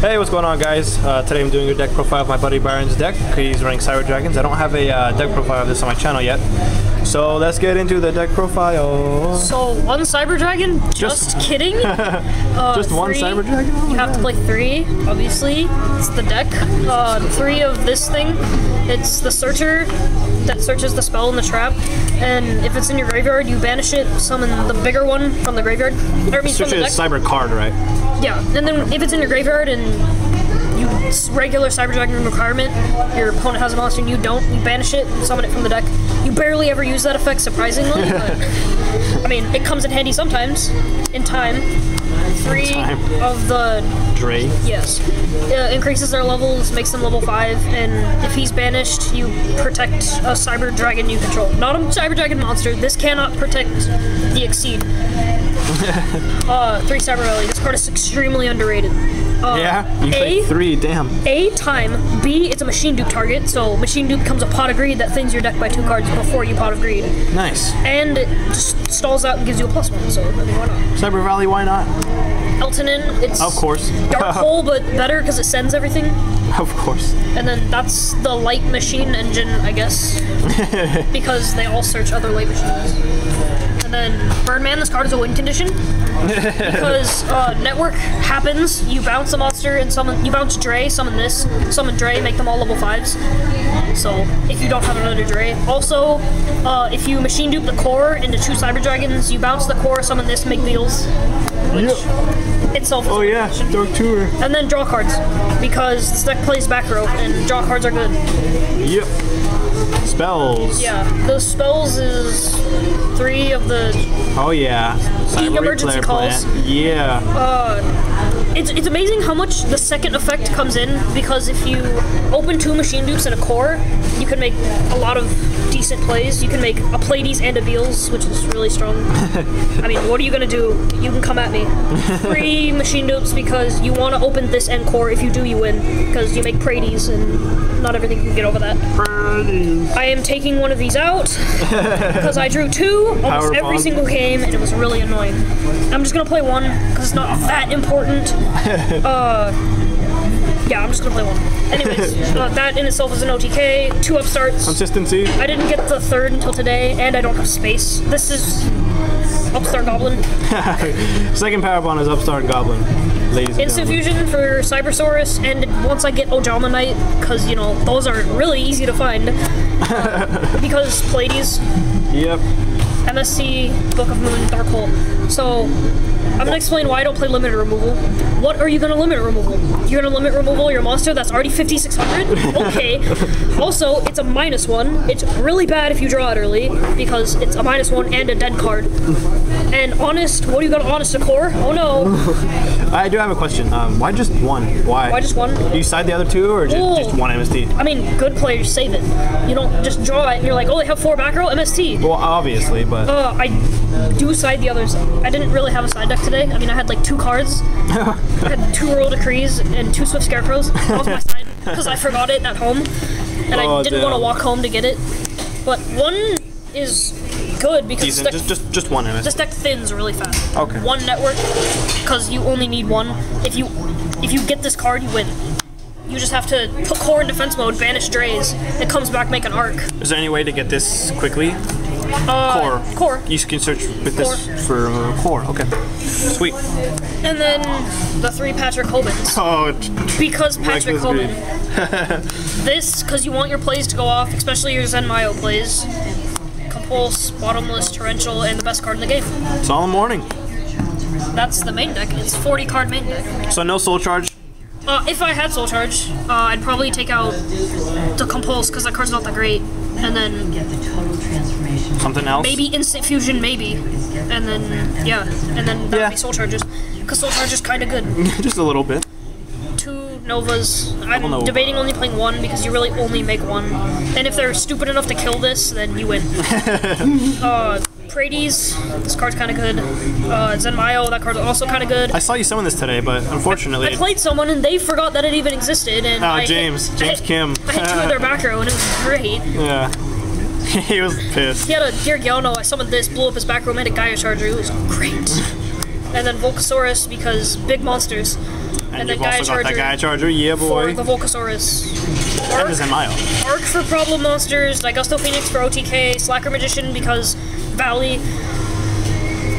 Hey, what's going on, guys? Uh, today I'm doing a deck profile of my buddy Byron's deck. He's running Cyber Dragons. I don't have a uh, deck profile of this on my channel yet. So let's get into the deck profile. So one Cyber Dragon? Just, kidding. Uh, Just one three. Cyber Dragon? Oh, You have to play three, obviously. It's the deck. Uh, three of this thing. It's the Searcher that searches the spell in the trap. And if it's in your graveyard, you banish it, summon the bigger one from the graveyard. Or I mean, from Search the is deck. Cyber card, right? Yeah, and then if it's in your graveyard and you regular Cyber Dragon requirement, your opponent has a monster and you don't, you banish it, and summon it from the deck. You barely ever use that effect, surprisingly. but, I mean, it comes in handy sometimes. In time, three of the Dre. yes uh, increases their levels, makes them level five, and if he's banished, you protect a Cyber Dragon you control. Not a Cyber Dragon monster. This cannot protect the Exceed. uh, three Cyber Valley. This card is extremely underrated. Uh, Yeah? You A, three, damn. A time. B, it's a machine dupe target, so machine dupe becomes a pot of greed that thins your deck by two cards before you pot of greed. Nice. And it just stalls out and gives you a plus one, so I mean, why not? Cyber Valley, why not? Eltanin, it's Of course. Dark Hole, but better because it sends everything. of course. And then that's the light machine engine, I guess, because they all search other light machines. And then Birdman, this card is a win condition because uh, network happens. You bounce a monster and summon. You bounce Dre, summon this, summon Dre, make them all level fives. So if you don't have another Dre, also uh, if you machine dupe the core into two Cyber Dragons, you bounce the core, summon this, make Beetles. Yep. Itself. Oh yeah. Dark Tour. And then draw cards because this deck plays back row and draw cards are good. Yep. Spells. Yeah, those spells is three of the. Oh yeah. Emergency calls. Plant. Yeah. Uh, It's it's amazing how much the second effect comes in because if you open two machine dupes and a core, you can make a lot of decent plays. You can make a Pleiades and a Beals, which is really strong. I mean, what are you gonna do? You can come at me. Three machine dupes because you want to open this end core. If you do, you win because you make Pleiades and not everything can get over that. I am taking one of these out because I drew two almost Power every bomb. single game and it was really annoying. I'm just gonna play one because it's not that important. Uh, yeah, I'm just gonna play one. Anyways, uh, that in itself is an OTK. Two upstarts. Consistency. I didn't get the third until today, and I don't have space. This is Upstart Goblin. Second power bond is Upstart Goblin. Ladies and Instant fusion for Cybersaurus, and once I get Ojama Knight, because you know those are really easy to find. uh, because Pleiades, Yep. MSC, Book of Moon, Dark Hole. So I'm gonna explain why I don't play limit removal. What are you gonna limit removal? You're gonna limit removal your monster that's already 5600? Okay. also, it's a minus one. It's really bad if you draw it early because it's a minus one and a dead card. And honest, what are you gonna honest a core? Oh no. I do have a question. Um, why just one? Why? Why just one? Do you side the other two, or just, Oh. just one MST? I mean, good players save it. You don't just draw it and you're like, oh, they have four back row MST. Well, obviously, but Uh, I do side the others. I didn't really have a side deck today. I mean, I had like two cards. I had two Royal Decrees and two Swift Scarecrows. Was my side because I forgot it at home, and Oh, I didn't want to walk home to get it. But one is good because decent. Just, just, just one MST. this deck thins really fast. Okay. One network because you only need one. If you if you get this card, you win. You just have to put core in defense mode, banish Dre's. It comes back, make an arc. Is there any way to get this quickly? Uh, Core. Core. You can search with this for uh, core. Okay. Sweet. And then the three Patrick Hobins. Oh, Because Patrick Reckless this, because you want your plays to go off, especially your Zen Mayo plays. Compulse, Bottomless, Torrential, and the best card in the game. it's all in the morning. That's the main deck. It's 40 card main deck. So no soul charge. Uh, if I had Soul Charge, uh, I'd probably take out the Compulse because that card's not that great. And then Something else. maybe Instant Fusion, maybe. And then, yeah. And then that Yeah. be Soul Charges. Because Soul charges kind of good. just a little bit. two Novas. I'm Nova. debating only playing one because you really only make one. And if they're stupid enough to kill this, then you win. uh, Pleiades, this card's kind of good. Uh, Zenmayo, that card's also kind of good. I saw you summon this today, but unfortunately, I played someone and they forgot that it even existed. And Oh, I hit- James. I James hit- Kim. I hit two of their back row and it was great. yeah, he was pissed. He had a Dear Gyano, I summoned this, blew up his back row, made a Gaia Charger. It was great. and then Volcasaurus because big monsters. And, And you've the Gaia got that Charger Gaia Charger. Yeah, for boy. the Volcasaurus. And the Zamayo. Arc for Problem Monsters, Daigusto Phoenix for OTK, Slacker Magician because Valley,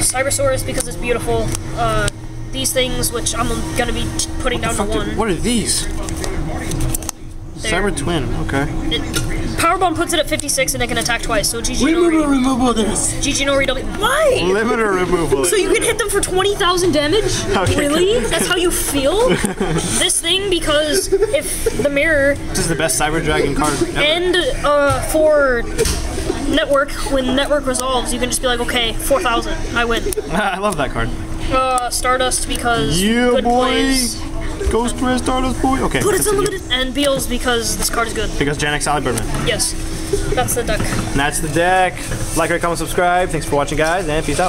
Cybersaurus because it's beautiful. Uh, these things, which I'm gonna be putting down to one. What are these? There. Cyber Twin. Okay. It, Power Bond puts it at 56 and it can attack twice, so GG no Removal, re- removal this. GG no re W. Why? Limiter removal. So you can hit them for 20,000 damage? Okay. Really? That's how you feel? this thing, because if the mirror This is the best Cyber Dragon card ever. and uh, for network, when network resolves, you can just be like, okay, 4,000, I win. I love that card. Uh, Stardust because Yeah, good boy. plays. Ghost Red Stardust boy. Okay. But it's unlimited. And Beals because this card is good. Because Janek Sally Birdman. Yes. That's the deck. And that's the deck. Like, rate, comment, subscribe. Thanks for watching, guys, and peace out.